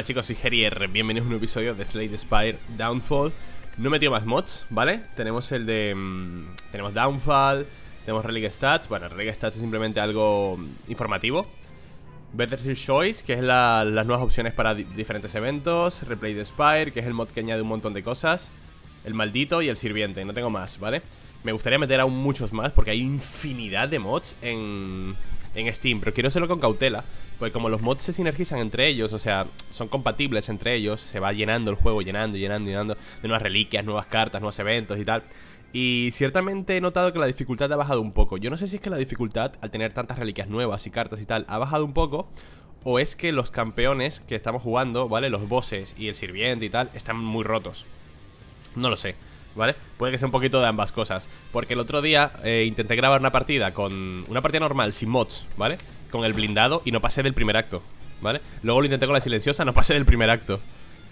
Hola chicos, soy Gerier, bienvenidos a un episodio de Slade Spire Downfall. No he metido más mods, ¿vale? Tenemos el de... Mmm, tenemos Downfall, tenemos Relic Stats. Bueno, Relic Stats es simplemente algo informativo. Better Choice, que es la, las nuevas opciones para di diferentes eventos. Replay the Spire, que es el mod que añade un montón de cosas. El Maldito y el Sirviente, no tengo más, ¿vale? Me gustaría meter aún muchos más porque hay infinidad de mods en, en Steam Pero quiero hacerlo con cautela Porque como los mods se sinergizan entre ellos O sea, son compatibles entre ellos Se va llenando el juego, llenando, llenando, llenando De nuevas reliquias, nuevas cartas, nuevos eventos y tal y ciertamente he notado que la dificultad ha bajado un poco Yo no sé si es que la dificultad, al tener tantas reliquias nuevas y cartas y tal Ha bajado un poco O es que los campeones que estamos jugando, ¿vale? Los bosses y el sirviente y tal Están muy rotos No lo sé ¿vale? Puede que sea un poquito de ambas cosas Porque el otro día eh, intenté grabar una partida con... Una partida normal, sin mods, ¿vale? Con el blindado y no pasé del primer acto, ¿vale? Luego lo intenté con la silenciosa, no pasé del primer acto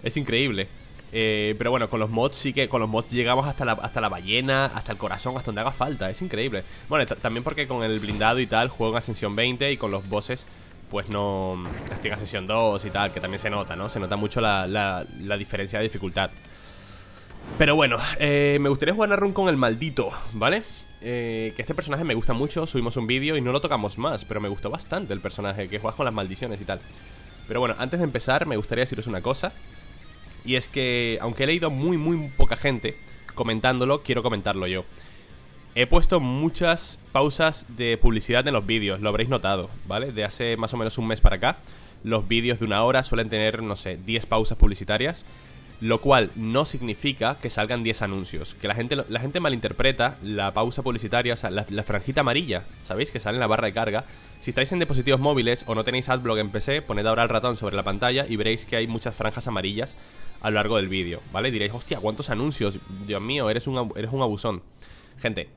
Es increíble eh, pero bueno, con los mods sí que con los mods llegamos hasta la, hasta la ballena, hasta el corazón, hasta donde haga falta. Es increíble. Bueno, también porque con el blindado y tal juego en Ascensión 20 y con los bosses pues no estoy en Ascensión 2 y tal, que también se nota, ¿no? Se nota mucho la, la, la diferencia de dificultad. Pero bueno, eh, me gustaría jugar a run con el maldito, ¿vale? Eh, que este personaje me gusta mucho, subimos un vídeo y no lo tocamos más Pero me gustó bastante el personaje, que juegas con las maldiciones y tal Pero bueno, antes de empezar me gustaría deciros una cosa Y es que, aunque he leído muy muy poca gente comentándolo, quiero comentarlo yo He puesto muchas pausas de publicidad en los vídeos, lo habréis notado, ¿vale? De hace más o menos un mes para acá Los vídeos de una hora suelen tener, no sé, 10 pausas publicitarias lo cual no significa que salgan 10 anuncios. Que la gente, la gente malinterpreta la pausa publicitaria, o sea, la, franjita amarilla, ¿sabéis? Que sale en la barra de carga. Si estáis en dispositivos móviles o no tenéis AdBlock en PC, poned ahora el ratón sobre la pantalla y veréis que hay muchas franjas amarillas a lo largo del vídeo, ¿vale? Diréis, hostia, ¿cuántos anuncios? Dios mío, eres un, eres un abusón. Gente,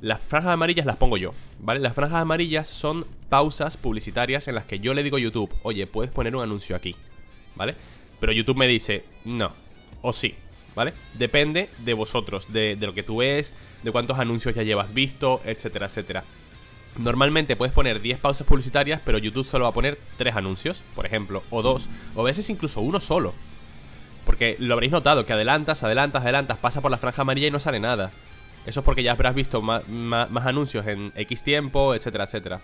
las franjas amarillas las pongo yo, ¿vale? Las franjas amarillas son pausas publicitarias en las que yo le digo a YouTube, oye, puedes poner un anuncio aquí, ¿vale? Pero YouTube me dice, no, o sí, ¿vale? Depende de vosotros, de, lo que tú ves, de cuántos anuncios ya llevas visto, etcétera, etcétera. Normalmente puedes poner 10 pausas publicitarias, pero YouTube solo va a poner 3 anuncios, por ejemplo, o 2, o a veces incluso uno solo. Porque lo habréis notado, que adelantas, adelantas, adelantas, pasa por la franja amarilla y no sale nada. Eso es porque ya habrás visto más, más anuncios en X tiempo, etcétera, etcétera.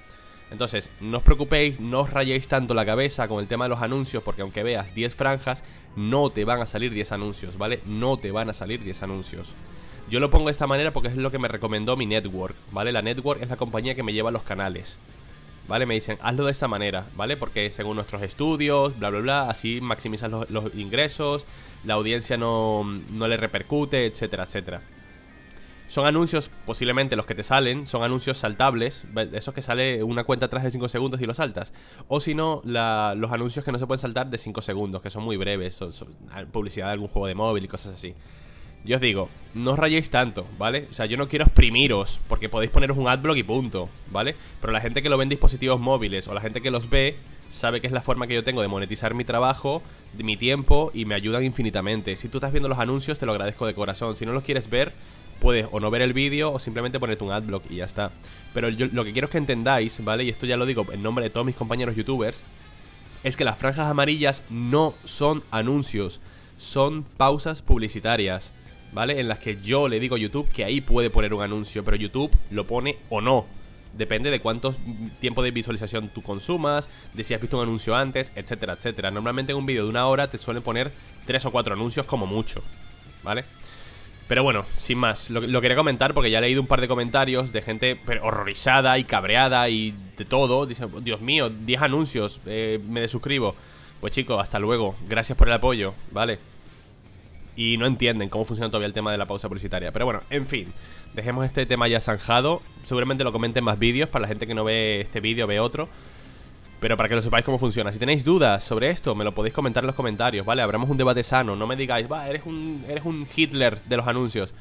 Entonces, no os preocupéis, no os rayéis tanto la cabeza con el tema de los anuncios, porque aunque veas 10 franjas, no te van a salir 10 anuncios, ¿vale? No te van a salir 10 anuncios. Yo lo pongo de esta manera porque es lo que me recomendó mi network, ¿vale? La network es la compañía que me lleva los canales. ¿Vale? Me dicen, hazlo de esta manera, ¿vale? Porque según nuestros estudios, bla, bla, bla, así maximizas los, ingresos, la audiencia no, no le repercute, etcétera, etcétera. Son anuncios, posiblemente los que te salen, son anuncios saltables, esos que sale una cuenta atrás de 5 segundos y lo saltas. O si no, los anuncios que no se pueden saltar de 5 segundos, que son muy breves, son, publicidad de algún juego de móvil y cosas así. Yo os digo, no os rayéis tanto, ¿vale? O sea, yo no quiero exprimiros, porque podéis poneros un adblock y punto, ¿vale? Pero la gente que lo ve en dispositivos móviles o la gente que los ve, sabe que es la forma que yo tengo de monetizar mi trabajo, mi tiempo y me ayudan infinitamente. Si tú estás viendo los anuncios, te lo agradezco de corazón. Si no los quieres ver, puedes o no ver el vídeo o simplemente ponerte un adblock y ya está. Pero yo, lo que quiero es que entendáis, ¿vale? Y esto ya lo digo en nombre de todos mis compañeros youtubers, es que las franjas amarillas no son anuncios, son pausas publicitarias, ¿vale? En las que yo le digo a YouTube que ahí puede poner un anuncio, pero YouTube lo pone o no. Depende de cuánto tiempo de visualización tú consumas, de si has visto un anuncio antes, etcétera, etcétera. Normalmente en un vídeo de una hora te suelen poner tres o cuatro anuncios como mucho, ¿vale? Pero bueno, sin más, lo, quería comentar porque ya he leído un par de comentarios de gente horrorizada y cabreada y de todo. Dice, Dios mío, 10 anuncios, eh, me desuscribo. Pues chicos, hasta luego, gracias por el apoyo, ¿vale? Y no entienden cómo funciona todavía el tema de la pausa publicitaria. Pero bueno, en fin, dejemos este tema ya zanjado. Seguramente lo comenten más vídeos, para la gente que no ve este vídeo, ve otro. Pero para que lo sepáis cómo funciona Si tenéis dudas sobre esto, me lo podéis comentar en los comentarios, ¿vale? Abramos un debate sano No me digáis, va, eres un, eres un Hitler de los anuncios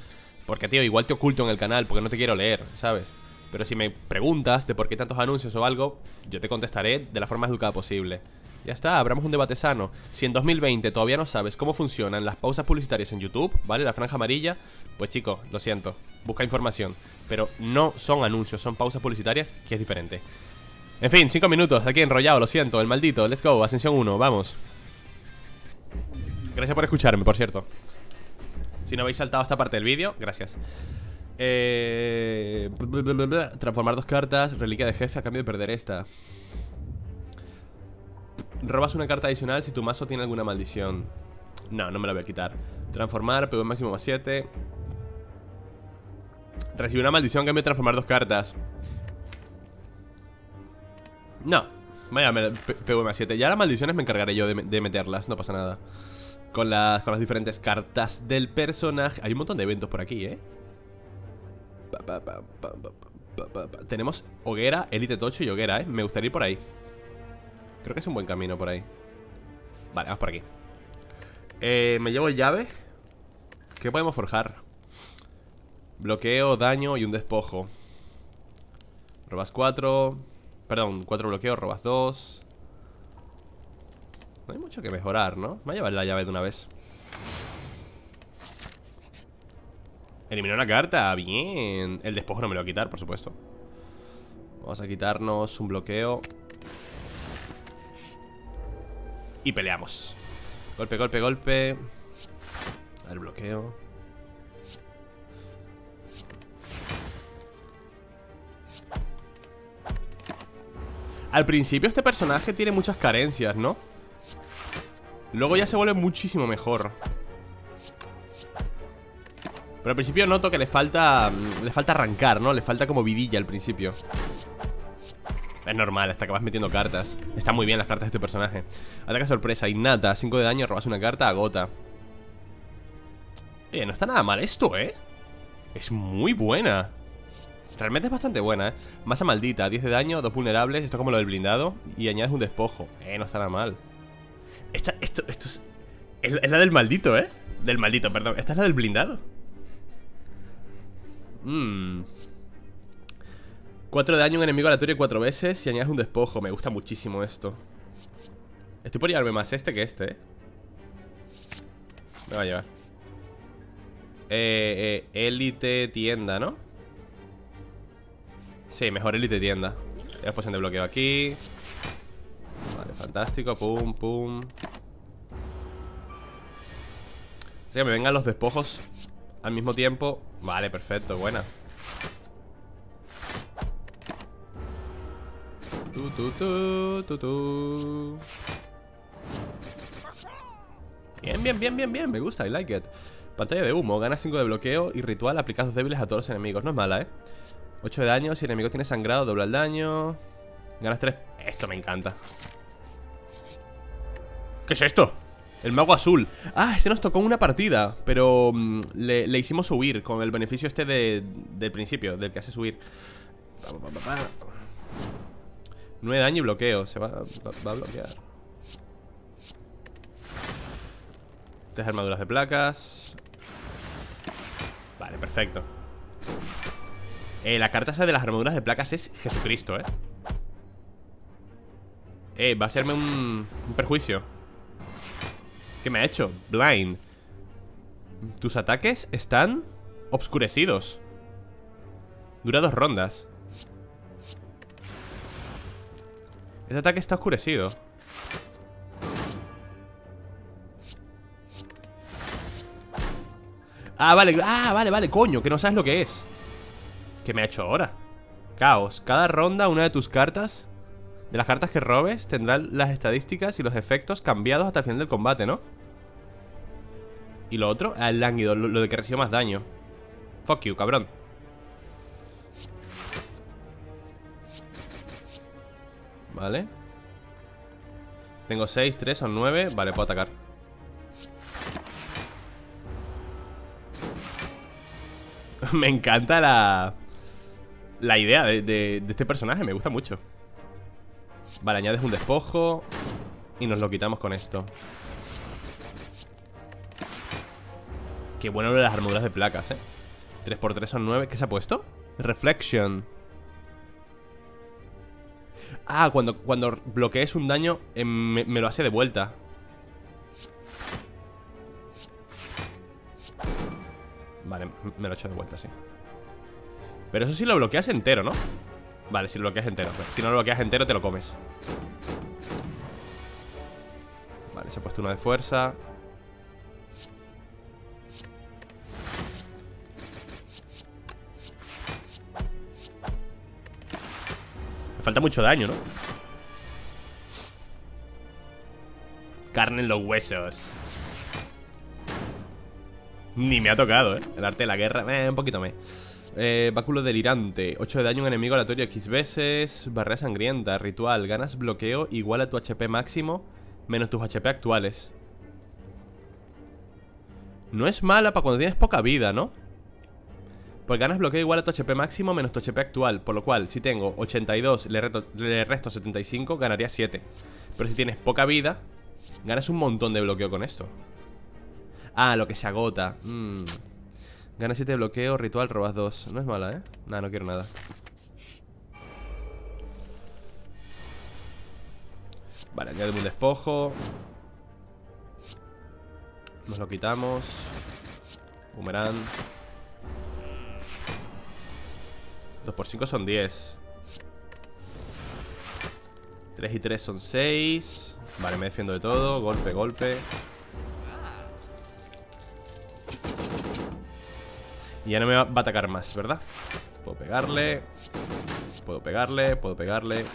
Porque, tío, igual te oculto en el canal Porque no te quiero leer, ¿sabes? Pero si me preguntas de por qué tantos anuncios o algo Yo te contestaré de la forma educada posible ya está, abramos un debate sano. Si en 2020 todavía no sabes cómo funcionan las pausas publicitarias en YouTube, ¿vale? La franja amarilla, pues chico, lo siento, busca información. Pero no son anuncios, son pausas publicitarias, que es diferente. En fin, 5 minutos, aquí enrollado, lo siento, el maldito, let's go, ascensión 1, vamos. Gracias por escucharme, por cierto. Si no habéis saltado esta parte del vídeo, gracias. Eh... Transformar dos cartas Reliquia de jefe a cambio de perder esta. Robas una carta adicional si tu mazo tiene alguna maldición. No, no me la voy a quitar. Transformar, PV máximo más 7 Recibe una maldición a cambio de transformar dos cartas No. Vaya, PV más 7 Ya las maldiciones me encargaré yo de, meterlas, no pasa nada. Con las, con las diferentes cartas del personaje. Hay un montón de eventos por aquí, ¿eh? Tenemos hoguera, élite tocho y hoguera, ¿eh? Me gustaría ir por ahí. Creo que es un buen camino por ahí. Vale, vamos por aquí. Eh, Me llevo llave. ¿Qué podemos forjar? Bloqueo, daño y un despojo. Robas 4 Perdón, 4 bloqueos, robas 2 No hay mucho que mejorar, ¿no? Me voy a llevar la llave de una vez. Eliminar una carta, bien. El despojo no me lo voy a quitar, por supuesto. Vamos a quitarnos un bloqueo. Y peleamos. Golpe, golpe, golpe. Ver, bloqueo Al principio este personaje tiene muchas carencias, ¿no? Luego ya se vuelve muchísimo mejor pero al principio noto que le falta Le falta arrancar, ¿no? Le falta como vidilla al principio Es normal, hasta que vas metiendo cartas Están muy bien las cartas de este personaje Ataque sorpresa, innata, 5 de daño, robas una carta, agota Eh, no está nada mal esto, ¿eh? Es muy buena Realmente es bastante buena, ¿eh? Masa maldita, 10 de daño, 2 vulnerables Esto es como lo del blindado Y añades un despojo Eh, no está nada mal Esta, esto, esto es, es la del maldito, ¿eh? Del maldito, perdón Esta es la del blindado Mmm 4 de daño, un enemigo aleatorio cuatro veces y añades un despojo. Me gusta muchísimo esto. Estoy por llevarme más este que este, ¿eh? Me va a llevar. Eh, eh, élite tienda, ¿no? Sí, mejor élite tienda. Ya posición de bloqueo aquí. Vale, fantástico. Pum, pum. que me vengan los despojos al mismo tiempo Vale, perfecto, buena tu, tu, tu, tu, Bien, bien, bien, bien, bien Me gusta, I like it Pantalla de humo, gana 5 de bloqueo y ritual aplicados débiles a todos los enemigos No es mala, ¿eh? 8 de daño, si el enemigo tiene sangrado, dobla el daño. Ganas 3 Esto me encanta. ¿Qué es esto? El mago azul. Ah, este nos tocó una partida Pero mm, le, hicimos subir Con el beneficio este de, del principio Del que hace subir. 9 daño y bloqueo. Se va, va, a bloquear. Tres armaduras de placas. Vale, perfecto eh, la carta esa de las armaduras de placas es Jesucristo, eh Eh, va a serme un, un perjuicio. ¿Qué me ha hecho? Blind. Tus ataques están obscurecidos. Dura dos rondas. Este ataque está oscurecido. Ah, vale, ah, vale, vale, coño Que no sabes lo que es ¿Qué me ha hecho ahora? Caos Cada ronda una de tus cartas De las cartas que robes Tendrán las estadísticas y los efectos cambiados hasta el final del combate, ¿no? ¿Y lo otro? Ah, el lánguido, lo, de que recibe más daño Fuck you, cabrón Vale Tengo 6, 3, son 9 Vale, puedo atacar Me encanta la... La idea de, este personaje Me gusta mucho. Vale, añades un despojo Y nos lo quitamos con esto. Qué bueno lo de las armaduras de placas, eh 3x3 son 9 ¿Qué se ha puesto? Reflection. Ah, cuando, cuando bloquees un daño eh, me, lo hace de vuelta. Vale, me lo he hecho de vuelta, sí pero eso sí lo bloqueas entero, ¿no? Vale, si lo bloqueas entero. Pues. Si no lo bloqueas entero te lo comes Vale, se ha puesto uno de fuerza Me falta mucho daño, ¿no? Carne en los huesos Ni me ha tocado, ¿eh? El arte de la guerra, eh, un poquito me eh, Báculo delirante. 8 de daño en enemigo aleatorio X veces. Barrera sangrienta, ritual. Ganas bloqueo igual a tu HP máximo Menos tus HP actuales. No es mala para cuando tienes poca vida, ¿no? Pues ganas bloqueo igual a tu HP máximo menos tu HP actual. Por lo cual, si tengo 82, le, le resto 75, ganaría 7 Pero si tienes poca vida Ganas un montón de bloqueo con esto. Ah, lo que se agota. Mm. Ganas 7 de bloqueo, ritual, robas 2 No es mala, ¿eh? Nada, no quiero nada. Vale, añadimos un despojo. Nos lo quitamos. Boomerang. 2 por 5 son 10 3 y 3 son 6 Vale, me defiendo de todo. Golpe, golpe Y ya no me va a atacar más, ¿verdad? Puedo pegarle. Puedo pegarle, puedo pegarle.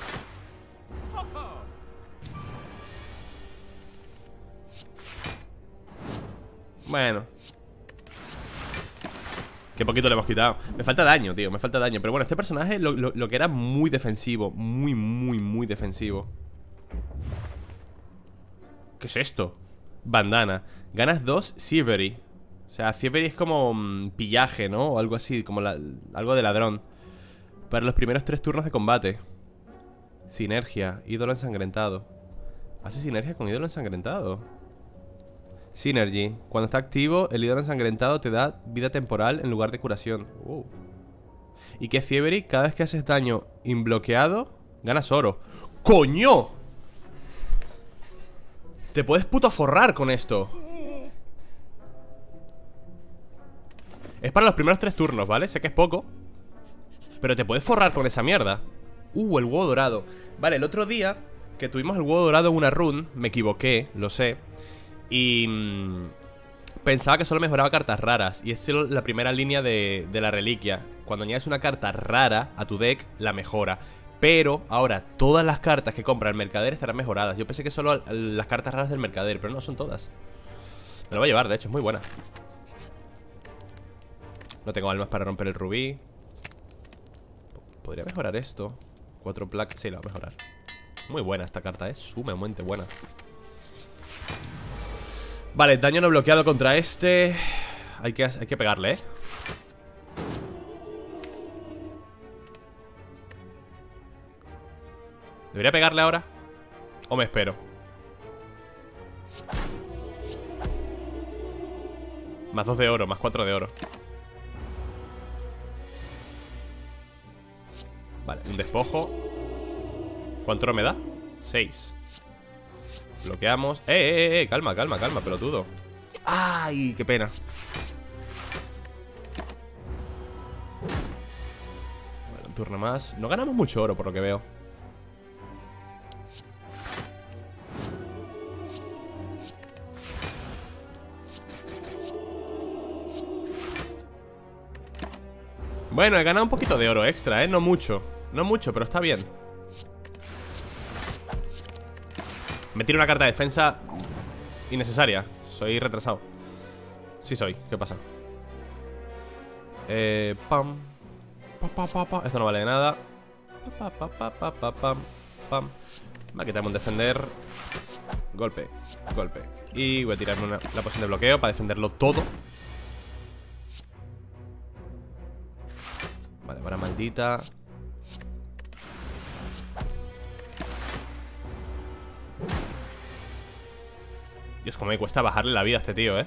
Bueno. Qué poquito le hemos quitado. Me falta daño, tío, me falta daño. Pero bueno, este personaje lo, que era muy defensivo Muy, muy, muy defensivo. ¿Qué es esto? Bandana. Ganas dos Sievery O sea, Sievery es como mm, pillaje, ¿no? O algo así, como algo de ladrón Para los primeros tres turnos de combate Sinergia Ídolo ensangrentado ¿Hace sinergia con ídolo ensangrentado? Synergy. Cuando está activo, el ídolo ensangrentado te da vida temporal en lugar de curación. Y que Fievery, cada vez que haces daño inbloqueado, ganas oro. ¡Coño! Te puedes puto forrar con esto. Es para los primeros tres turnos, ¿vale? Sé que es poco. Pero te puedes forrar con esa mierda. Uh, el huevo dorado. Vale, el otro día que tuvimos el huevo dorado en una run, me equivoqué, lo sé. Y mm, pensaba que solo mejoraba cartas raras. Y es la primera línea de, la reliquia. Cuando añades una carta rara a tu deck, la mejora. Pero ahora todas las cartas que compra el mercader estarán mejoradas. Yo pensé que solo las cartas raras del mercader, pero no son todas. Me lo voy a llevar, de hecho, es muy buena. No tengo almas para romper el rubí. Podría mejorar esto. Cuatro placas. Sí, la voy a mejorar. Muy buena esta carta, es sumamente buena. Vale, daño no bloqueado contra este Hay que, hay que pegarle, ¿eh? ¿Debería pegarle ahora? ¿O me espero? Más dos de oro, más cuatro de oro Vale, un despojo ¿Cuánto oro me da? Seis Bloqueamos ¡Eh, eh, eh! Calma, calma, calma, pelotudo ¡Ay! ¡Qué pena! Bueno, un turno más No ganamos mucho oro por lo que veo Bueno, he ganado un poquito de oro extra, ¿eh? No mucho No mucho, pero está bien Me tiro una carta de defensa innecesaria. Soy retrasado. Sí soy. ¿Qué pasa? Eh, pam. Pa, pa, pa, Esto no vale de nada. Pa, pa, pa, pa, pa, pam. Pam. Va a quitarme un defender. Golpe. Golpe. Y voy a tirarme una, la posición de bloqueo para defenderlo todo. Vale, para maldita. Dios, como me cuesta bajarle la vida a este tío, ¿eh?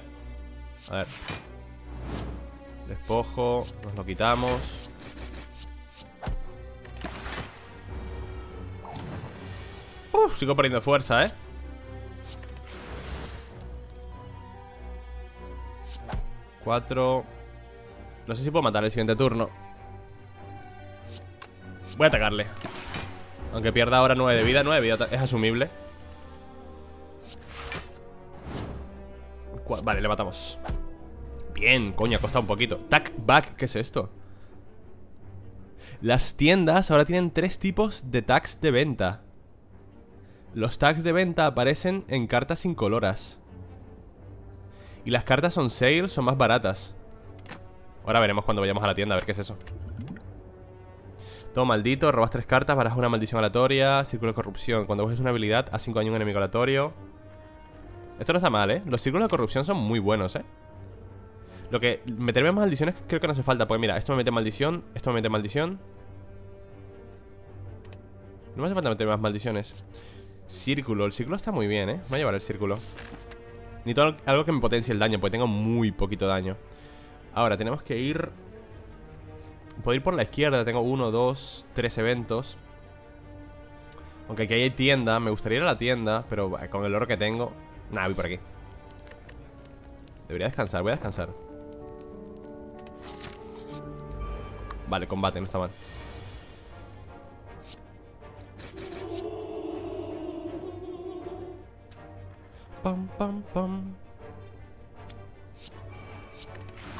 A ver Despojo Nos lo quitamos Uf, sigo perdiendo fuerza, ¿eh? Cuatro No sé si puedo matar el siguiente turno Voy a atacarle Aunque pierda ahora nueve de vida Nueve de vida es asumible Vale, le matamos Bien, coño, ha costado un poquito Tac back, ¿qué es esto? Las tiendas ahora tienen tres tipos de tags de venta. Los tags de venta aparecen en cartas incoloras. Y las cartas on sale son más baratas. Ahora veremos cuando vayamos a la tienda a ver qué es eso. Todo maldito, robas tres cartas, barajas una maldición aleatoria, círculo de corrupción. Cuando coges una habilidad, a cinco daño un enemigo aleatorio. Esto no está mal, ¿eh? Los círculos de corrupción son muy buenos, ¿eh? Lo que... Meterme maldiciones creo que no hace falta Porque mira, esto me mete maldición Esto me mete maldición No me hace falta meter más maldiciones Círculo, el círculo está muy bien, ¿eh? Voy a llevar el círculo Necesito algo que me potencie el daño Porque tengo muy poquito daño Ahora, tenemos que ir Puedo ir por la izquierda Tengo uno, dos, tres eventos. Aunque aquí hay tienda Me gustaría ir a la tienda Pero con el oro que tengo Nada, voy por aquí. Debería descansar, voy a descansar. Vale, combate, no está mal. Pam, pam, pam.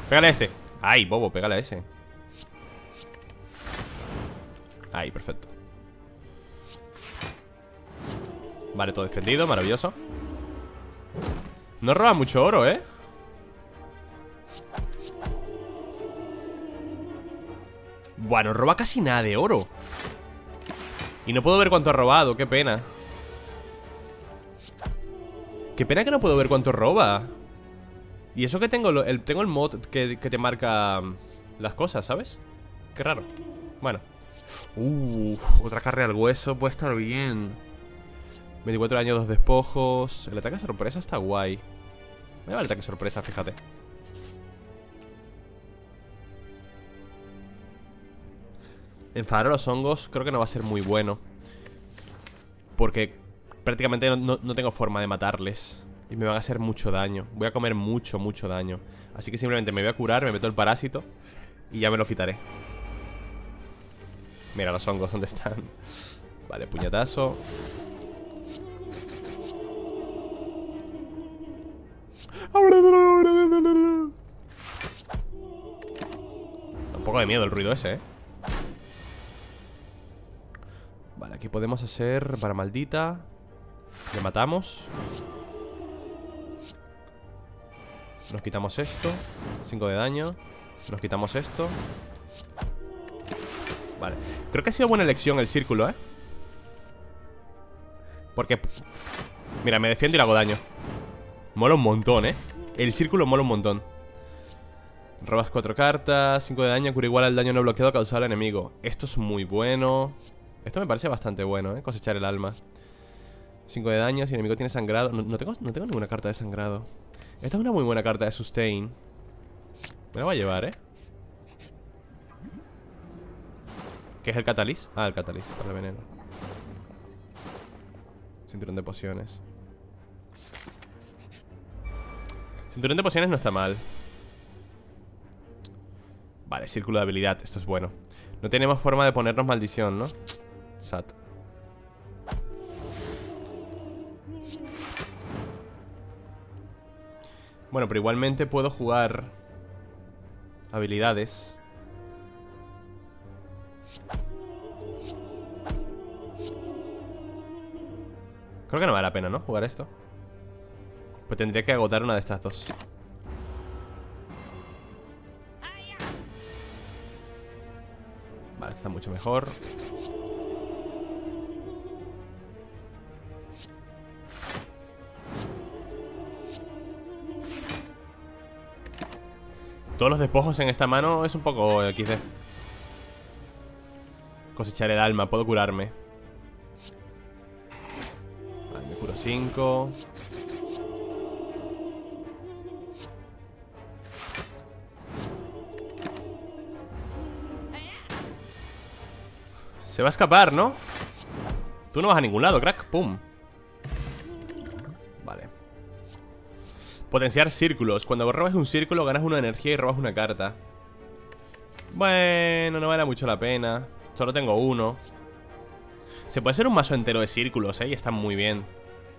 Pégale a este. Ay, bobo, pégale a ese Ahí, perfecto. Vale, todo defendido, maravilloso. No roba mucho oro, ¿eh? Bueno, roba casi nada de oro. Y no puedo ver cuánto ha robado, qué pena. Qué pena que no puedo ver cuánto roba. Y eso que tengo el, tengo el mod que, te marca mm, las cosas, ¿sabes? Qué raro. Bueno Uff, otra carrera al hueso puede estar bien. 24 años, dos despojos. El ataque sorpresa está guay. Me va el ataque sorpresa, fíjate. Enfadar a los hongos creo que no va a ser muy bueno. Porque prácticamente no, tengo forma de matarles. Y me van a hacer mucho daño. Voy a comer mucho, mucho daño. Así que simplemente me voy a curar, me meto el parásito Y ya me lo quitaré Mira los hongos, ¿dónde están? Vale, puñetazo. Un poco de miedo el ruido ese, ¿eh? Vale, aquí podemos hacer para maldita. Le matamos. Nos quitamos esto. 5 de daño. Nos quitamos esto Creo que ha sido buena elección el círculo, ¿eh? Porque Mira, me defiendo y le hago daño. Mola un montón, ¿eh? El círculo mola un montón. Robas cuatro cartas 5 de daño, cura igual al daño no bloqueado causado al enemigo. Esto es muy bueno. Esto me parece bastante bueno, ¿eh? Cosechar el alma. 5 de daño, si el enemigo tiene sangrado. No, tengo, no tengo ninguna carta de sangrado. Esta es una muy buena carta de sustain. Me la voy a llevar, ¿eh? ¿Qué es el cataliz? Ah, el cataliz, para el veneno Cinturón de pociones Cinturón de pociones no está mal Vale, círculo de habilidad, esto es bueno No tenemos forma de ponernos maldición, ¿no? Sat. Bueno, pero igualmente puedo jugar habilidades. Creo que no vale la pena, ¿no? Jugar esto. Pues tendría que agotar una de estas dos. Vale, está mucho mejor. Todos los despojos en esta mano es un poco XD Cosechar el alma, puedo curarme Vale, me curo 5 Se va a escapar, ¿no? Tú no vas a ningún lado, crack Pum Potenciar círculos. Cuando robas un círculo ganas una energía y robas una carta. Bueno, no vale mucho la pena. Solo tengo uno. Se puede hacer un mazo entero de círculos, ¿eh? Y están muy bien.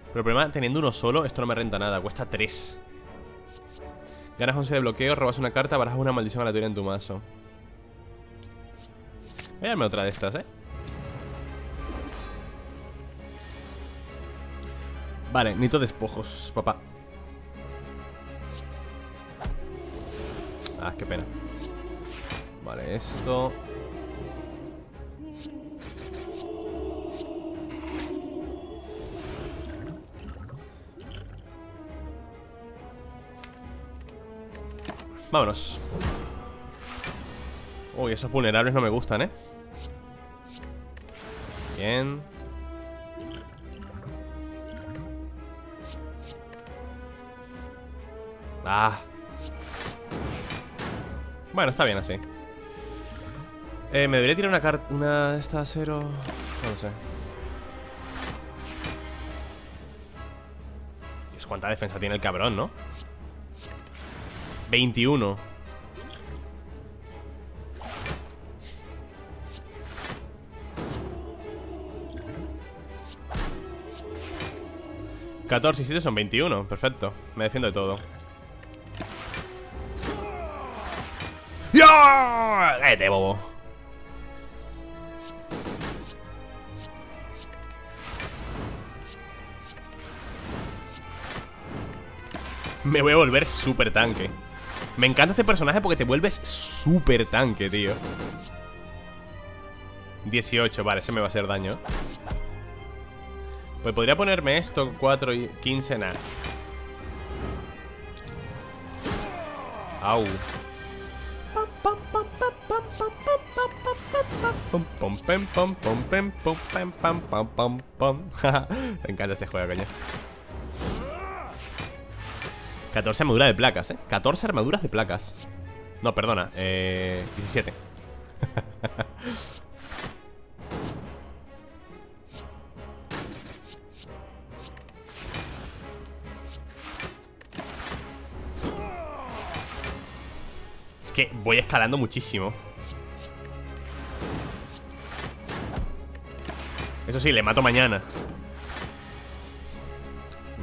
Pero el problema, teniendo uno solo, esto no me renta nada. Cuesta 3. Ganas 11 de bloqueo, robas una carta, barajas una maldición aleatoria en tu mazo. Voy a darme otra de estas, ¿eh? Vale, necesito despojos, papá Ah, qué pena Vale, esto Vámonos. Uy, esos vulnerables no me gustan, ¿eh? Bien. Ah. Bueno, está bien así. Eh, Me debería tirar una carta Una de estas cero No lo sé. Es cuánta defensa tiene el cabrón, ¿no? 21 14 y 7 son 21, perfecto. Me defiendo de todo. ¡Ya! ¡Cállate, bobo! Me voy a volver súper tanque Me encanta este personaje porque te vuelves súper tanque, tío. 18, vale, ese me va a hacer daño. Pues podría ponerme esto 4 y 15, nada Au. Me encanta este juego, coño 14 armaduras de placas, ¿eh? 14 armaduras de placas. No, perdona, eh... 17 que voy escalando muchísimo. Eso sí, le mato mañana.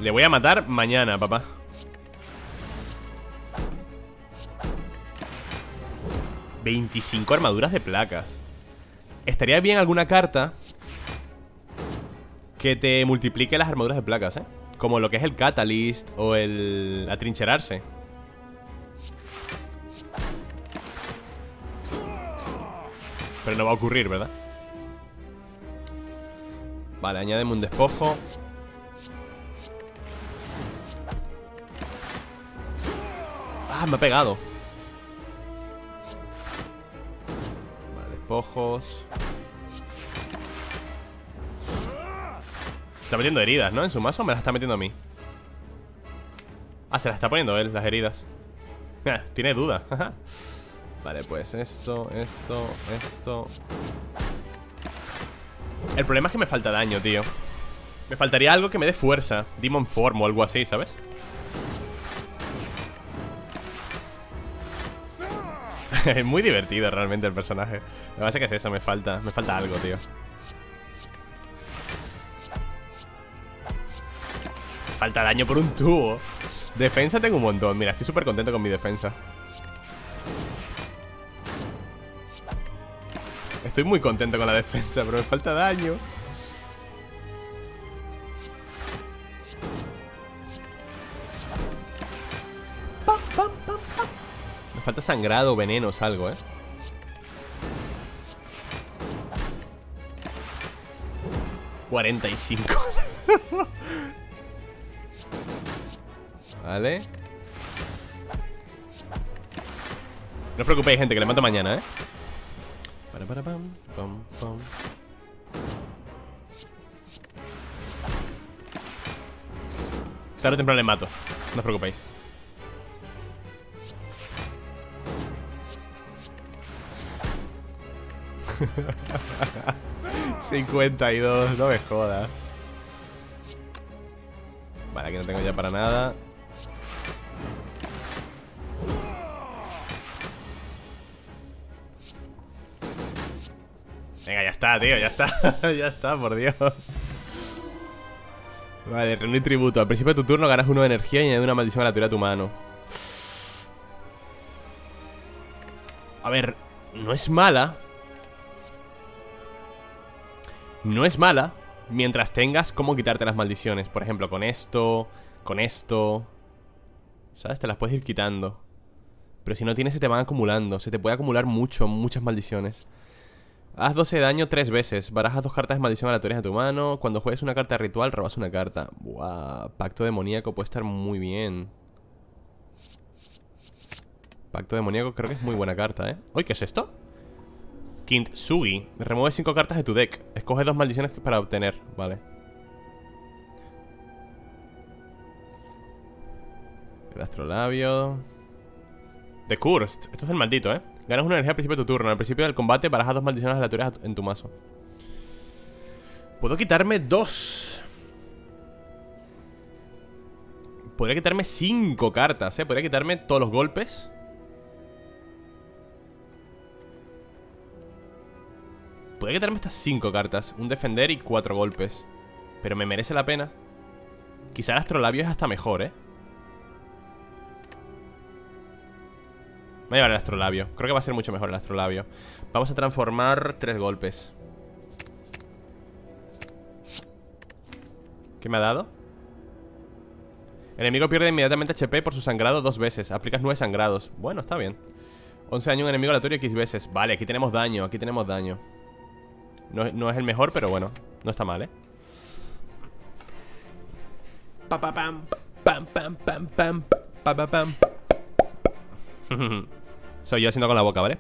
Le voy a matar mañana, papá ¿25 armaduras de placas Estaría bien alguna carta Que te multiplique las armaduras de placas, ¿eh? Como lo que es el Catalyst o el atrincherarse Pero no va a ocurrir, ¿verdad? Vale, añádeme un despojo Ah, me ha pegado despojos Está metiendo heridas, ¿no? En su mazo me las está metiendo a mí. Ah, se las está poniendo él, las heridas. Tiene duda Vale, pues esto, esto, esto. El problema es que me falta daño, tío. Me faltaría algo que me dé fuerza. Demon Form o algo así, ¿sabes? es muy divertido realmente el personaje. Lo que pasa es que es eso, me falta Me falta algo, tío. Falta daño por un tubo. Defensa tengo un montón. Mira, estoy súper contento con mi defensa. Estoy muy contento con la defensa, pero me falta daño. Falta sangrado, venenos, algo, ¿eh? ¿45? vale No os preocupéis, gente, que le mato mañana, ¿eh? Para, para, pam, pam, pam. Tarde o temprano le mato. No os preocupéis. ¡52! No me jodas. Vale, aquí no tengo ya para nada. Venga, ya está, tío, ya está Ya está, por Dios Vale, reunir tributo Al principio de tu turno ganas uno de energía y añade una maldición aleatoria a tu mano A ver, no es mala No es mala Mientras tengas cómo quitarte las maldiciones. Por ejemplo, con esto Con esto. ¿Sabes? Te las puedes ir quitando. Pero si no tienes se te van acumulando. Se te puede acumular mucho, muchas maldiciones. Haz 12 de daño tres veces. Barajas dos cartas de maldición aleatorias de tu mano. Cuando juegues una carta ritual, robas una carta. Buah, pacto demoníaco puede estar muy bien. Pacto demoníaco creo que es muy buena carta, ¿eh? Uy, ¿qué es esto? Kintsugi Remueve 5 cartas de tu deck. Escoge dos maldiciones para obtener Vale El astrolabio The Cursed. Esto es el maldito, ¿eh? Ganas una energía al principio de tu turno. Al principio del combate barajas dos maldiciones aleatorias en tu mazo. Puedo quitarme dos. Podría quitarme cinco cartas, ¿eh? Podría quitarme todos los golpes Podría quitarme estas 5 cartas Un defender y 4 golpes Pero me merece la pena Quizá el astrolabio es hasta mejor, ¿eh? Voy a llevar el astrolabio. Creo que va a ser mucho mejor el astrolabio. Vamos a transformar 3 golpes. ¿Qué me ha dado? Enemigo pierde inmediatamente HP por su sangrado dos veces. Aplicas 9 sangrados. Bueno, está bien. 11 daño a un enemigo aleatorio X veces. Vale, aquí tenemos daño, aquí tenemos daño no, es el mejor, pero bueno No está mal, ¿eh? Pa, pa, pam, pam, pam, pam, pam, pa, pa, pam. Soy yo haciendo con la boca, ¿vale?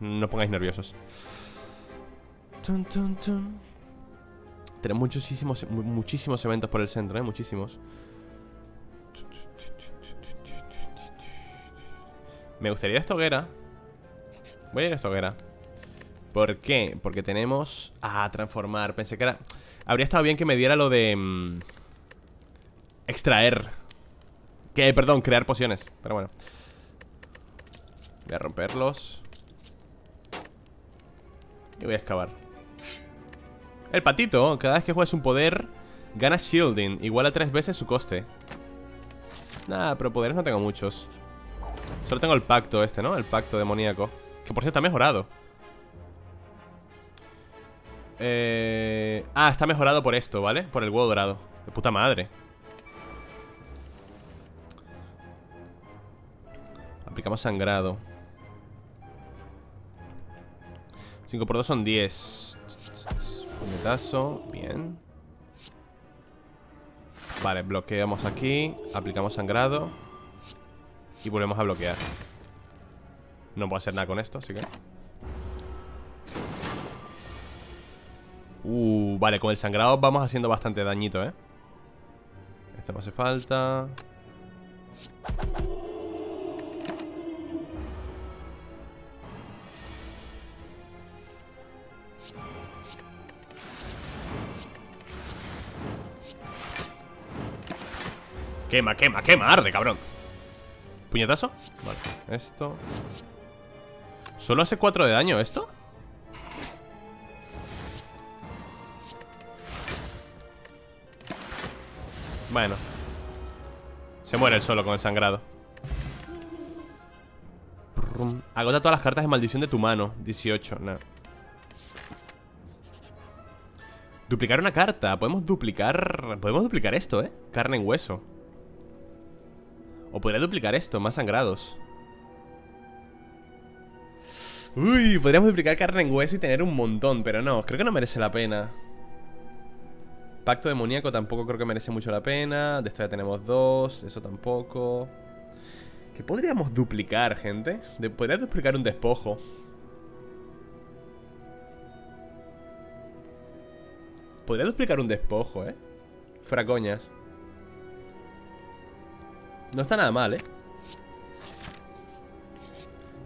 No pongáis nerviosos Tenemos muchísimos, muchísimos eventos por el centro, ¿eh? Muchísimos Me gustaría esta hoguera Voy a ir a esta hoguera ¿Por qué? Porque tenemos... Ah, transformar. Pensé que era... Habría estado bien que me diera lo de... Mm, extraer. Que, perdón, crear pociones Pero bueno. Voy a romperlos. Y voy a excavar. El patito, cada vez que juegas un poder Gana shielding, igual a tres veces su coste. Nada, pero poderes no tengo muchos. Solo tengo el pacto este, ¿no? El pacto demoníaco. Que por cierto está mejorado eh... Ah, está mejorado por esto, ¿vale? Por el huevo dorado. De puta madre. Aplicamos sangrado. 5 por 2 son 10 Puñetazo. Bien. Vale, bloqueamos aquí. Aplicamos sangrado. Y volvemos a bloquear. No puedo hacer nada con esto, así que vale, con el sangrado vamos haciendo bastante dañito, ¿eh? Este no hace falta Quema, quema, quema, arde, cabrón ¿Puñetazo? Vale, esto ¿Solo hace 4 de daño esto? Bueno. Se muere el solo con el sangrado. Agota todas las cartas de maldición de tu mano. 18, no. Duplicar una carta. Podemos duplicar... Podemos duplicar esto, ¿eh? Carne en hueso. O podría duplicar esto, más sangrados. Uy, podríamos duplicar carne en hueso y tener un montón Pero no, creo que no merece la pena Pacto demoníaco tampoco creo que merece mucho la pena. De esto ya tenemos dos. Eso tampoco. ¿Qué podríamos duplicar, gente? Podría duplicar un despojo. Podría duplicar un despojo, ¿eh? Fuera coñas. No está nada mal, ¿eh?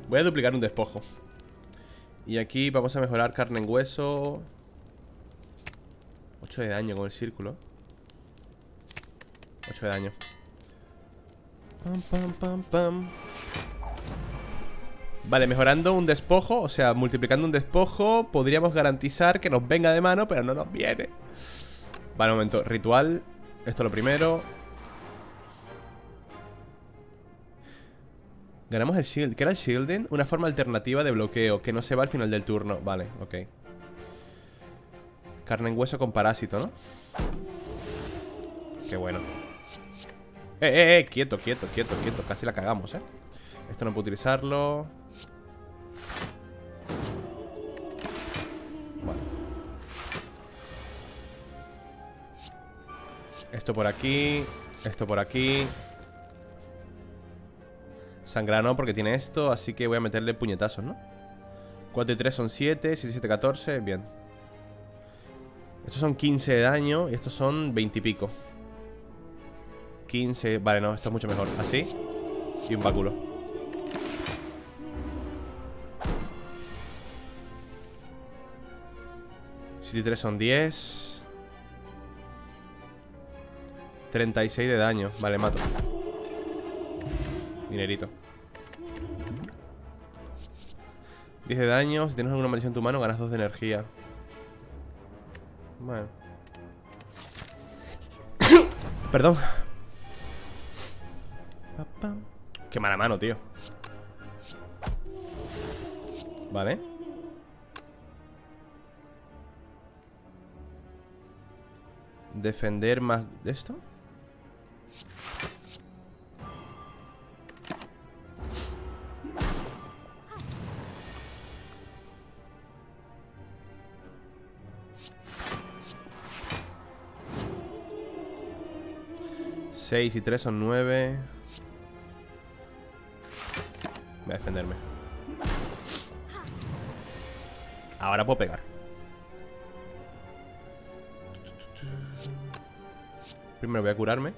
Voy a duplicar un despojo. Y aquí vamos a mejorar carne en hueso. 8 de daño con el círculo. 8 de daño. Pam, pam, pam, pam. Vale, mejorando un despojo O sea, multiplicando un despojo Podríamos garantizar que nos venga de mano Pero no nos viene. Vale, un momento, ritual. Esto lo primero. Ganamos el shield. ¿Qué era el shielding? Una forma alternativa de bloqueo Que no se va al final del turno. Vale, ok Carne en hueso con parásito, ¿no? Qué bueno. Eh, eh, eh, quieto, quieto, quieto, quieto. Casi la cagamos, eh Esto no puedo utilizarlo. Bueno. Esto por aquí Esto por aquí. Sangra no, porque tiene esto Así que voy a meterle puñetazos, ¿no? 4 y 3 son 7 7 7, 14 Bien Estos son 15 de daño Y estos son 20 y pico 15, vale, no, esto es mucho mejor. Así Y un báculo. Siete y 3 son 10 36 de daño. Vale, mato. Dinerito. 10 de daño. Si tienes alguna maldición en tu mano ganas 2 de energía Bueno. Perdón. Qué mala mano, tío. Vale. Defender más de esto 6 y 3 son 9 Voy a defenderme. Ahora puedo pegar. Primero voy a curarme.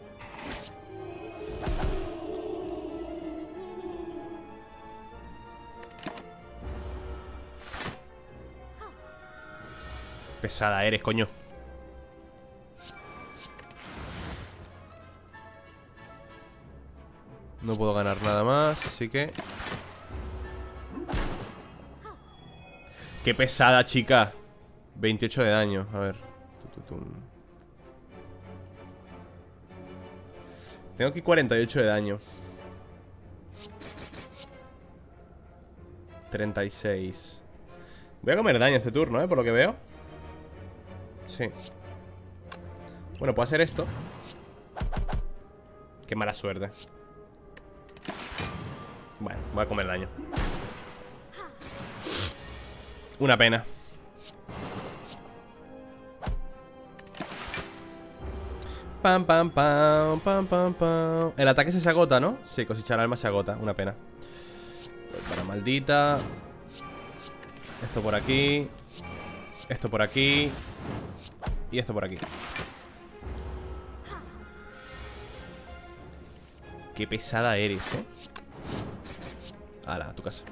Pesada eres, coño No puedo ganar nada más, así que... Qué pesada, chica. 28 de daño, a ver. Tengo aquí 48 de daño. 36 Voy a comer daño este turno, ¿eh? Por lo que veo. Sí. Bueno, puedo hacer esto. Qué mala suerte bueno, voy a comer daño. Una pena. Pam, pam, pam, pam, pam, pam. El ataque se agota, ¿no? Sí, cosechar alma se agota, una pena. Para maldita. Esto por aquí. Esto por aquí. Y esto por aquí. Qué pesada eres, ¿eh? Hala, a tu casa.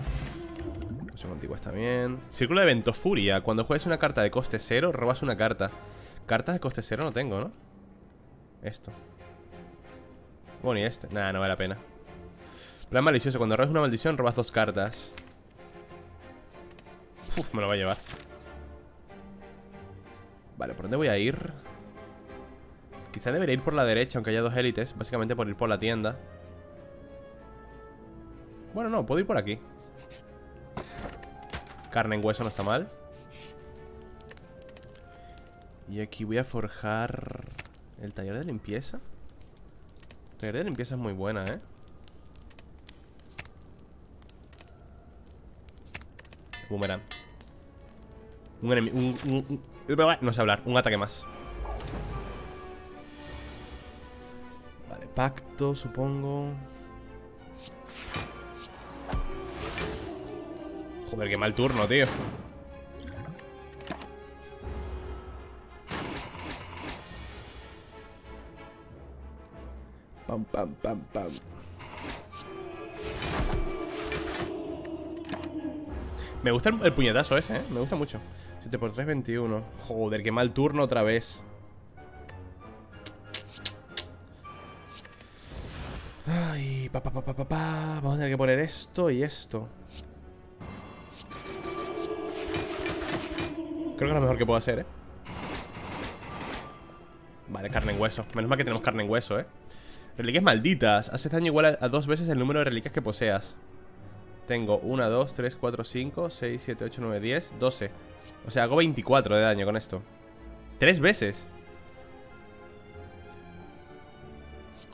Poción contigo está bien. Círculo de Ventofuria Cuando juegues una carta de coste cero, robas una carta. Cartas de coste cero no tengo, ¿no? Esto. Bueno, y este. Nada, no vale la pena. Plan malicioso. Cuando robas una maldición, robas dos cartas. Uf, me lo va a llevar. Vale, ¿por dónde voy a ir? Quizá debería ir por la derecha Aunque haya dos élites. Básicamente por ir por la tienda bueno, no, puedo ir por aquí. Carne en hueso no está mal. Y aquí voy a forjar El taller de limpieza. El taller de limpieza es muy buena, ¿eh? Boomerang. Un enemigo un, No sé hablar, un ataque más. Vale, pacto, supongo Joder, qué mal turno, tío. Pam, pam, pam, pam. Me gusta el, puñetazo ese, ¿eh? Me gusta mucho. 7 por 3, 21 Joder, qué mal turno otra vez. Ay, pa, pa, pa, pa, pa, pa. Vamos a tener que poner esto y esto Creo que es lo mejor que puedo hacer, ¿eh? Vale, carne en hueso. Menos mal que tenemos carne en hueso, ¿eh? Reliquias malditas. Haces daño igual a, dos veces el número de reliquias que poseas. Tengo 1, 2, 3, 4, 5, 6, 7, 8, 9, 10, 12 O sea, hago 24 de daño con esto. Tres veces.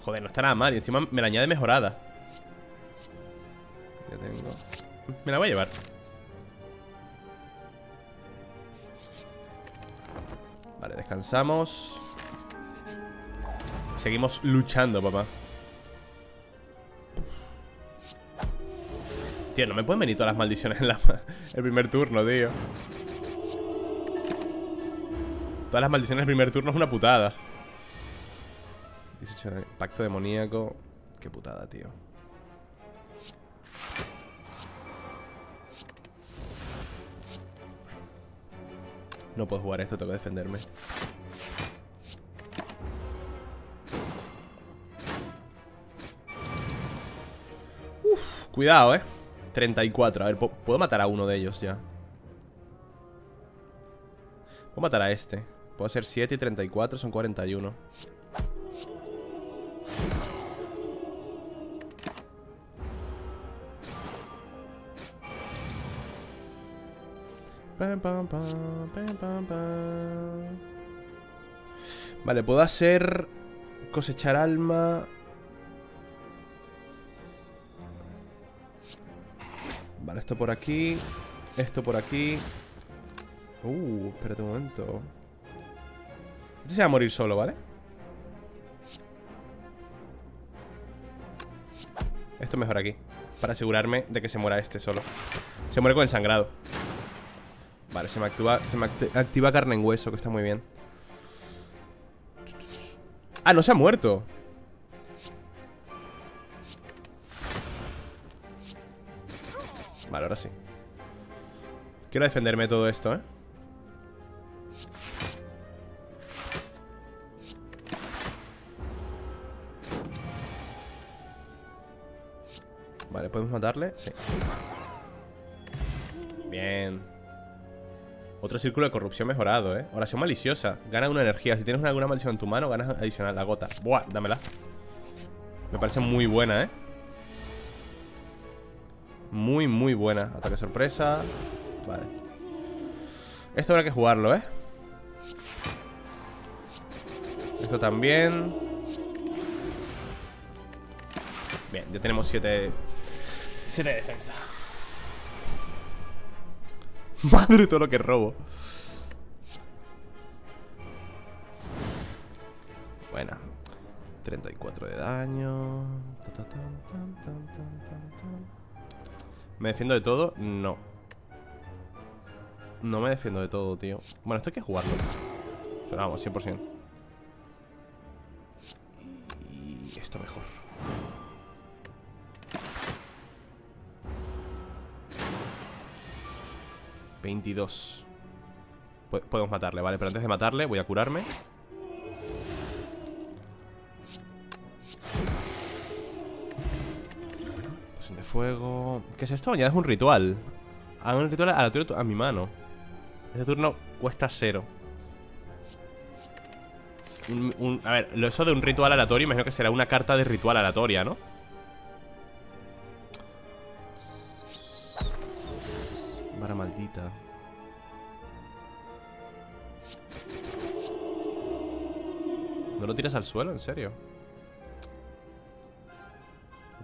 Joder, no está nada mal. Y encima me la añade mejorada. Ya tengo. Me la voy a llevar Vale, descansamos. Seguimos luchando, papá. Tío, no me pueden venir todas las maldiciones en el primer turno, tío. Todas las maldiciones en el primer turno es una putada. Pacto demoníaco. Qué putada, tío No puedo jugar esto, tengo que defenderme. Uf, cuidado, eh. 34, a ver, puedo matar a uno de ellos ya Puedo matar a este. Puedo hacer 7 y 34, son 41 Vale, puedo hacer cosechar alma. Vale, esto por aquí. Esto por aquí. Uh, espérate un momento. Este se va a morir solo, ¿vale? Esto mejor aquí Para asegurarme de que se muera este solo Se muere con el sangrado Vale, se me activa, se me activa carne en hueso, que está muy bien. Ah, no se ha muerto. Vale, ahora sí. Quiero defenderme de todo esto, ¿eh? Vale, ¿podemos matarle? Sí. Bien otro círculo de corrupción mejorado, ¿eh? Oración maliciosa. Gana una energía. Si tienes alguna maldición en tu mano, ganas adicional la gota. Buah, dámela. Me parece muy buena, ¿eh? Muy, muy buena. Ataque sorpresa. Vale. Esto habrá que jugarlo, ¿eh? Esto también. Bien, ya tenemos siete... Siete de defensa. Madre todo lo que robo. Buena. 34 de daño. ¿Me defiendo de todo? No. No me defiendo de todo, tío. Bueno, esto hay que jugarlo. Pero vamos, 100%. Y esto mejor. 22 Podemos matarle, vale, pero antes de matarle voy a curarme. Poción de fuego. ¿Qué es esto? es un ritual. Hago un ritual aleatorio a mi mano. Este turno cuesta cero. A ver, eso de un ritual aleatorio Imagino que será una carta de ritual aleatoria, ¿no? ¿No lo tiras al suelo? ¿En serio?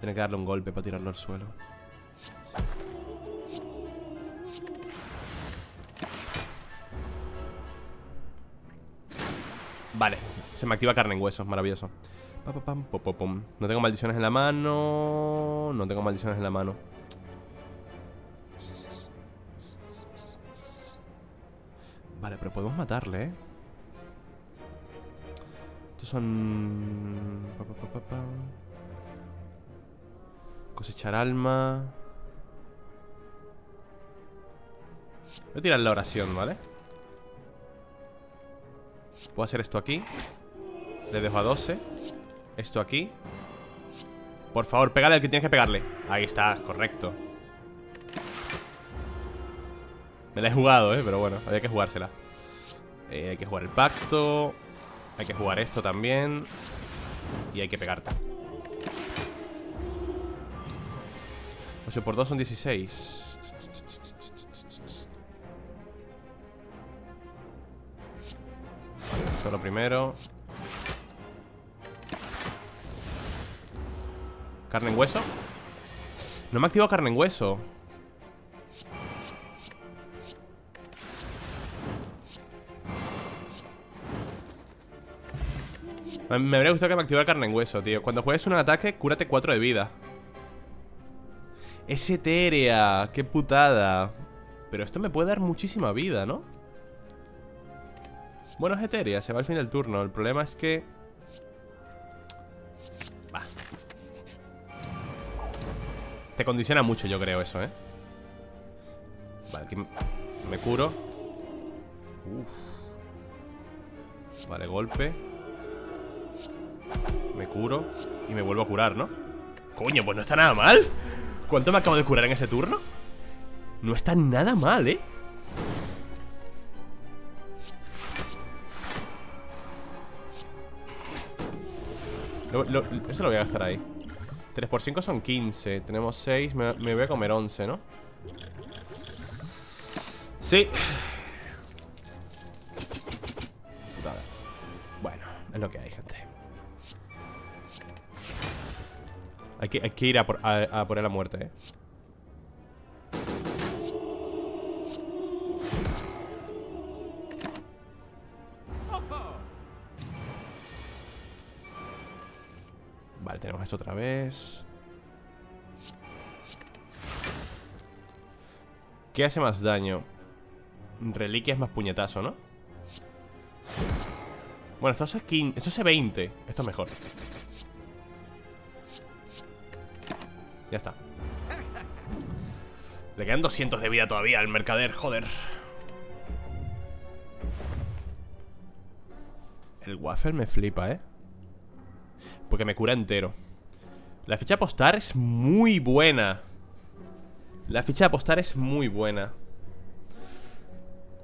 Tiene que darle un golpe para tirarlo al suelo. Vale, se me activa carne en hueso, maravilloso. No tengo maldiciones en la mano. No tengo maldiciones en la mano. Pero podemos matarle, ¿eh? Estos son... Cosechar alma... Voy a tirar la oración, ¿vale? Puedo hacer esto aquí. Le dejo a 12 Esto aquí. Por favor, pégale al que tienes que pegarle. Ahí está, correcto. Me la he jugado, ¿eh? Pero bueno, había que jugársela eh, Hay que jugar el pacto. Hay que jugar esto también. Y hay que pegarte 8 por 2 son 16 Esto lo primero. ¿Carne en hueso? No me activo carne en hueso Me habría gustado que me activara carne en hueso, tío. Cuando juegues un ataque, cúrate 4 de vida. Es etérea Qué putada. Pero esto me puede dar muchísima vida, ¿no? Bueno, es etérea, se va al fin del turno. El problema es que... Va. Te condiciona mucho, yo creo, eso, ¿eh? Vale, aquí me curo. Uf. Vale, golpe me curo y me vuelvo a curar, ¿no? Coño, pues no está nada mal ¿Cuánto me acabo de curar en ese turno? No está nada mal, ¿eh? eso lo voy a gastar ahí 3 por 5 son 15 Tenemos 6, me, me voy a comer 11, ¿no? Sí Bueno, es lo que hay, gente Hay que, hay que ir a por, a, por muerte, eh. Vale, tenemos esto otra vez ¿Qué hace más daño? Reliquia es más puñetazo, ¿no? Bueno, esto es 15 Esto es 20 Esto es mejor Ya está. Le quedan 200 de vida todavía al mercader, joder. El waffle me flipa, ¿eh? Porque me cura entero. La ficha apostar es muy buena. La ficha apostar es muy buena.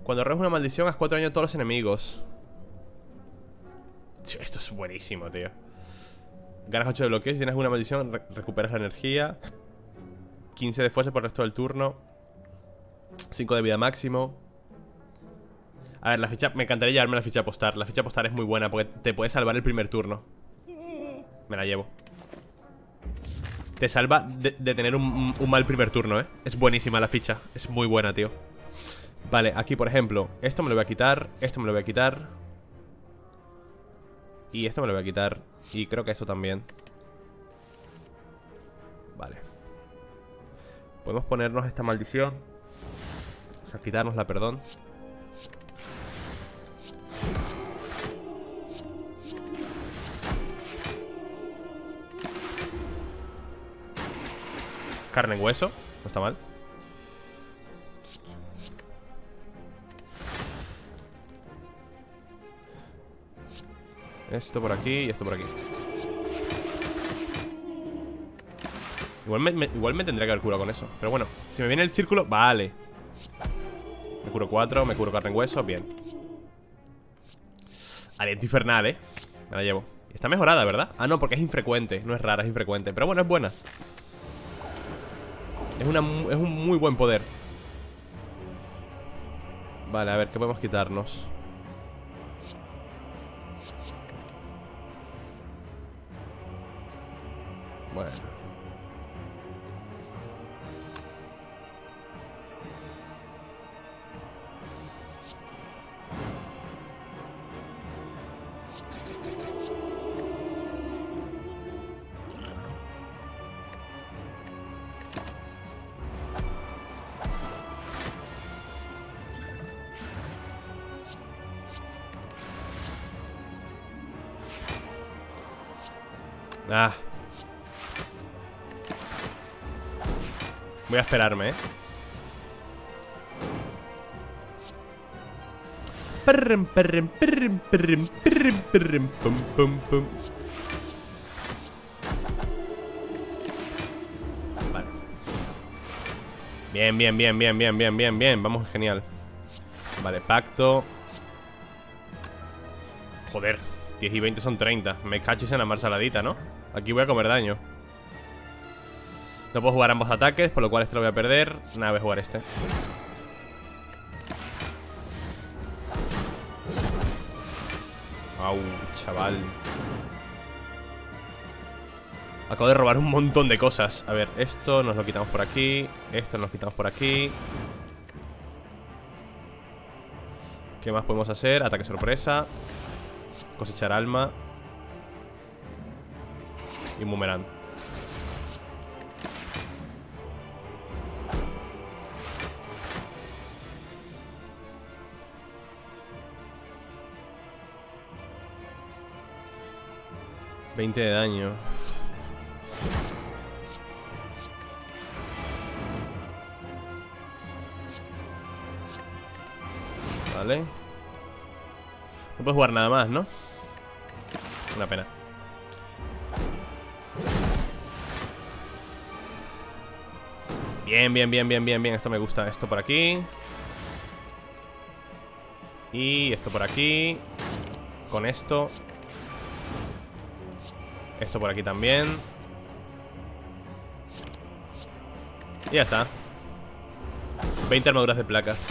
Cuando robes una maldición, haz 4 años a todos los enemigos. Esto es buenísimo, tío Ganas 8 de bloqueo. Si tienes una maldición, recuperas la energía. 15 de fuerza por el resto del turno. 5 de vida máximo. A ver, la ficha. Me encantaría llevarme la ficha apostar. La ficha apostar es muy buena porque te puede salvar el primer turno. Me la llevo. Te salva de, tener un, un, mal primer turno, ¿eh? Es buenísima la ficha. Es muy buena, tío. Vale, aquí por ejemplo, esto me lo voy a quitar. Esto me lo voy a quitar. Y esto me lo voy a quitar. Y creo que esto también. Vale. Podemos ponernos esta maldición. O sea, quitarnos la perdón. Carne en hueso. No está mal. Esto por aquí y esto por aquí. Igual me, igual me tendría que haber curado con eso. Pero bueno, si me viene el círculo, vale. Me curo 4, me curo carne en hueso, bien. Aliento infernal, eh Me la llevo. Está mejorada, ¿verdad? Ah, no, porque es infrecuente. No es rara, es infrecuente. Pero bueno, es buena. Es, una, es un muy buen poder. Vale, a ver, ¿qué podemos quitarnos? Bueno. Vale. Bien, bien, bien, bien, bien, bien, bien, bien. Vamos, genial. Vale, pacto. Joder, 10 y 20 son 30. Me cachis en la mar saladita, ¿no? Aquí voy a comer daño. No puedo jugar ambos ataques, por lo cual este lo voy a perder Nada, voy a jugar este Wow, chaval. Acabo de robar un montón de cosas. A ver, esto nos lo quitamos por aquí. Esto nos lo quitamos por aquí. ¿Qué más podemos hacer? Ataque sorpresa. Cosechar alma. Y un boomerang. $20 de daño. Vale. No puedo jugar nada más, ¿no? Una pena. Bien, bien, bien, bien, bien, bien. Esto me gusta, esto por aquí. Y esto por aquí. Con esto Esto por aquí también. Y ya está. 20 armaduras de placas.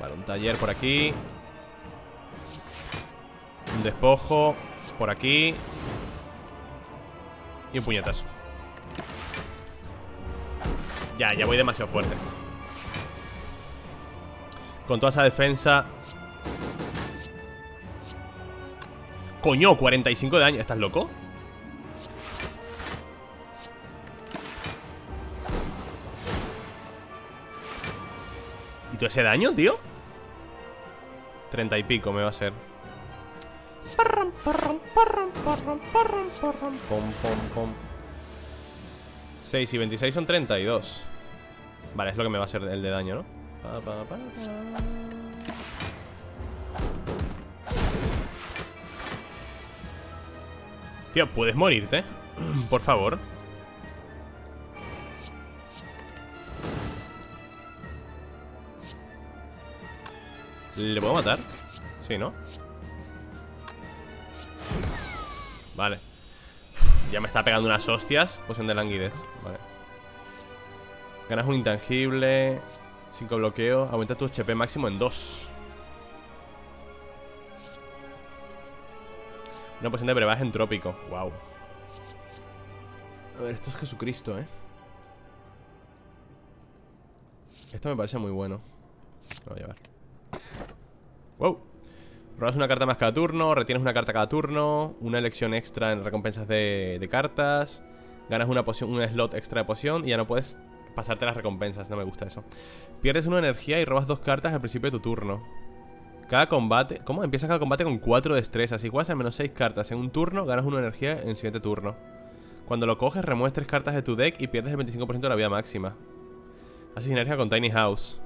Vale, un taller por aquí. Un despojo Por aquí. Y un puñetazo. Ya, ya voy demasiado fuerte. Con toda esa defensa Coño, 45 de daño ¿Estás loco? ¿Y todo ese daño, tío? 30 y pico me va a ser Pom, pom, pom 6 y 26 son 32 Vale, es lo que me va a ser el de daño, ¿no? Pa, pa, pa, Tío, ¿puedes morirte? Por favor ¿Le puedo matar? Sí, ¿no? Vale Ya me está pegando unas hostias Poción de languidez Vale Ganas un intangible 5 bloqueos Aumenta tu HP máximo en 2 Una poción de brebaje entrópico Wow A ver, esto es Jesucristo, ¿eh? Esto me parece muy bueno. Lo voy a llevar. Wow Robas una carta más cada turno, retienes una carta cada turno Una elección extra en recompensas de, cartas Ganas una poción, un slot extra de poción Y ya no puedes pasarte las recompensas. No me gusta eso. Pierdes una energía y robas dos cartas al principio de tu turno Cada combate... ¿Cómo? Empiezas cada combate con cuatro destrezas Si juegas al menos seis cartas en un turno Ganas una energía en el siguiente turno Cuando lo coges, remueves tres cartas de tu deck Y pierdes el 25% de la vida máxima Haces sinergia con Tiny House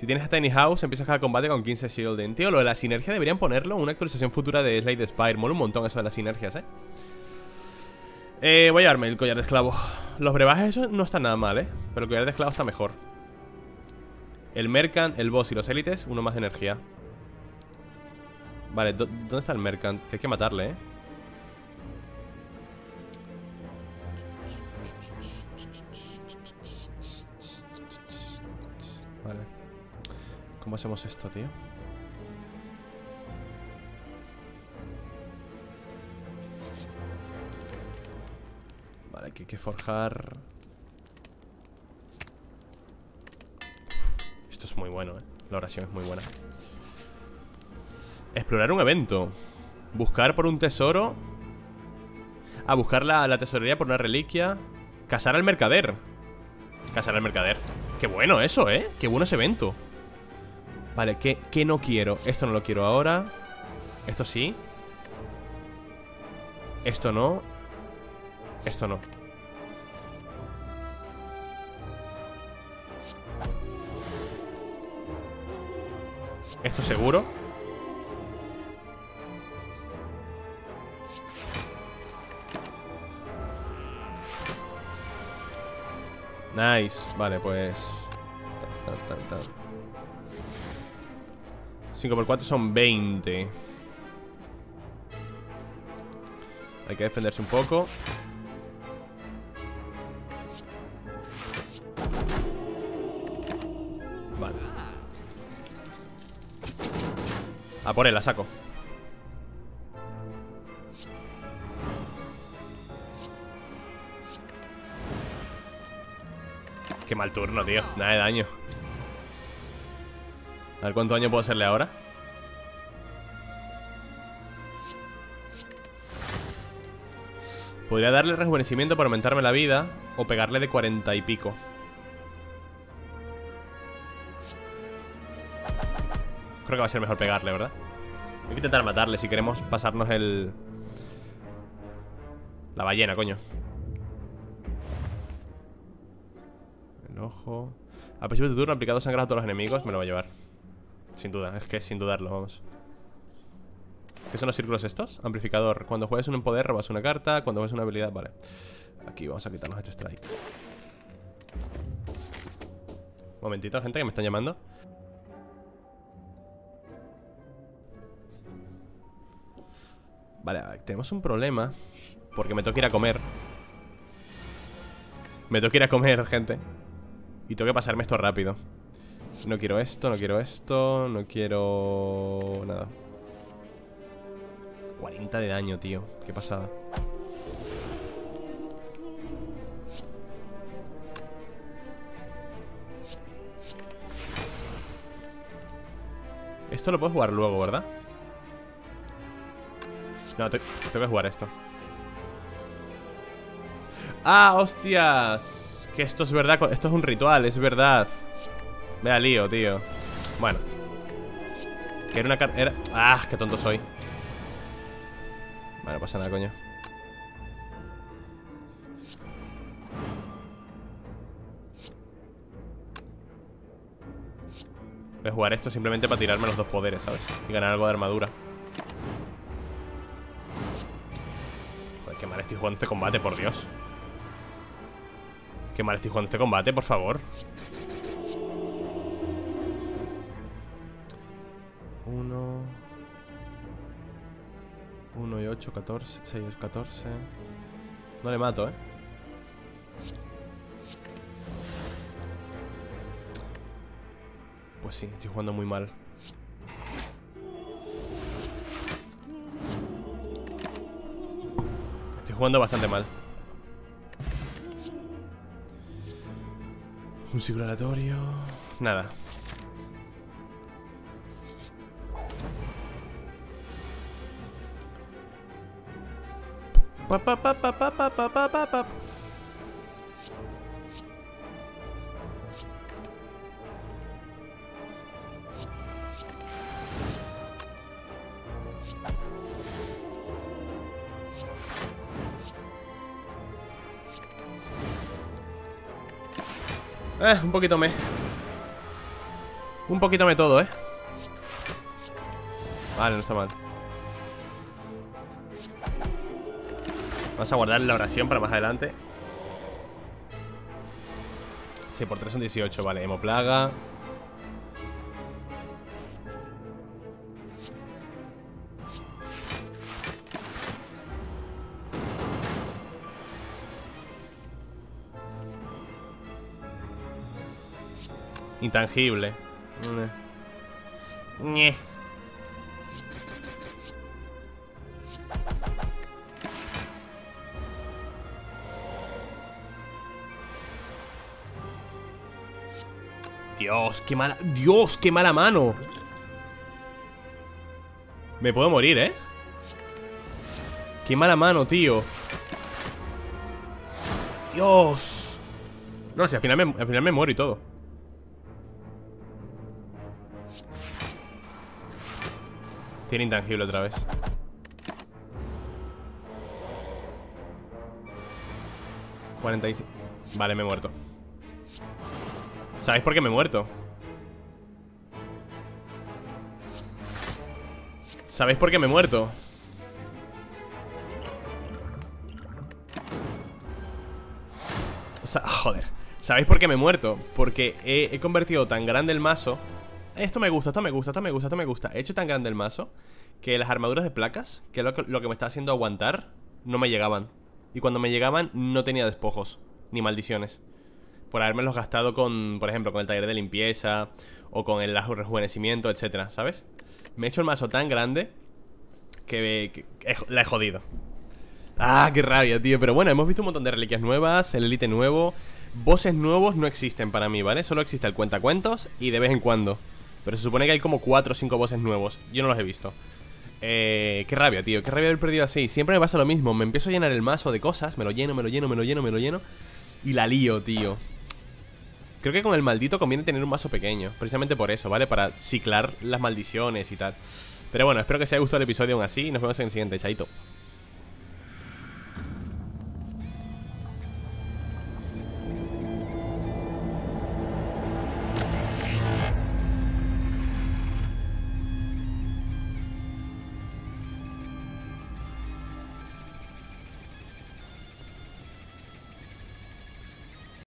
si tienes a Tiny House, empiezas cada combate con 15 shielding. Tío, lo de la sinergia deberían ponerlo una actualización futura de Slade Spire. Mola un montón eso de las sinergias, ¿eh? Eh, voy a darme el collar de esclavo. Los brebajes, eso no están nada mal, ¿eh? Pero el collar de esclavo está mejor. El Mercant, el boss y los élites, uno más de energía. Vale, ¿dónde está el Mercant? Que hay que matarle, ¿eh? ¿Cómo hacemos esto, tío? Vale, aquí hay que forjar Esto es muy bueno, eh. La oración es muy buena. Explorar un evento. Buscar por un tesoro. A buscar la, la tesorería por una reliquia. Casar al mercader. Casar al mercader. Qué bueno eso, ¿eh? Qué bueno ese evento. Vale, ¿qué, ¿qué no quiero? Esto no lo quiero ahora. Esto sí. Esto no. Esto no Esto seguro. Nice, vale, pues. 5 por 4 son 20 Hay que defenderse un poco A por él, la saco. Qué mal turno, tío. Nada de daño. A ver cuánto daño puedo hacerle ahora Podría darle rejuvenecimiento para aumentarme la vida O pegarle de 40 y pico Creo que va a ser mejor pegarle, ¿verdad? Hay que intentar matarle si queremos pasarnos el... La ballena, coño. El ojo. Al principio de tu turno, aplicado sangrado a todos los enemigos Me lo va a llevar. Sin duda, es que sin dudarlo, vamos. ¿Qué son los círculos estos? Amplificador. Cuando juegues un poder robas una carta. Cuando juegues una habilidad, vale. Aquí vamos a quitarnos este strike. Momentito, gente, que me están llamando Vale, tenemos un problema Porque me tengo que ir a comer. Me tengo que ir a comer, gente. Y tengo que pasarme esto rápido. No quiero esto, no quiero esto No quiero... Nada. 40 de daño, tío. Qué pasada. Esto lo puedo jugar luego, ¿verdad? No, tengo que jugar esto ¡Ah, hostias! Que esto es verdad, esto es un ritual, es verdad Vea lío, tío Bueno Que era una carta... ¡Ah, qué tonto soy! Vale, no pasa nada, coño Voy a jugar esto simplemente para tirarme los dos poderes, ¿sabes? Y ganar algo de armadura estoy jugando este combate, por Dios. Qué mal estoy jugando este combate, por favor. Uno. 1 y 8, 14, 6, 14 No le mato, ¿eh? Pues sí, estoy jugando muy mal jugando bastante mal. Un ciclo aleatorio Nada Pa, pa, pa, Eh, un poquito me. Un poquito me todo, eh Vale, no está mal. Vamos a guardar la oración para más adelante. Sí, por 3 son 18, vale. Hemoplaga Intangible. Ñe. Dios, qué mala... Dios, qué mala mano Me puedo morir, ¿eh? Qué mala mano, tío Dios No, si al final me, al final me muero y todo Tiene intangible otra vez ¿45? Vale, me he muerto ¿Sabéis por qué me he muerto? ¿Sabéis por qué me he muerto? O sea, joder ¿Sabéis por qué me he muerto? Porque he, he convertido tan grande el mazo esto me gusta, esto me gusta, esto me gusta, esto me gusta. He hecho tan grande el mazo Que las armaduras de placas Que es lo que, que me está haciendo aguantar No me llegaban. Y cuando me llegaban no tenía despojos Ni maldiciones. Por haberme gastado con, por ejemplo, con el taller de limpieza O con el rejuvenecimiento, etcétera, ¿sabes? Me he hecho el mazo tan grande Que, la he jodido. Ah, qué rabia, tío. Pero bueno, hemos visto un montón de reliquias nuevas El elite nuevo. Bosses nuevos no existen para mí, ¿vale? Solo existe el cuentacuentos y de vez en cuando Pero se supone que hay como 4 o 5 bosses nuevos. Yo no los he visto. Eh, qué rabia, tío, qué rabia haber perdido así. Siempre me pasa lo mismo, me empiezo a llenar el mazo de cosas. Me lo lleno, me lo lleno, me lo lleno, me lo lleno. Y la lío, tío. Creo que con el maldito conviene tener un mazo pequeño. Precisamente por eso, ¿vale? Para ciclar las maldiciones y tal. Pero bueno, espero que os haya gustado el episodio aún así. Y nos vemos en el siguiente, chaito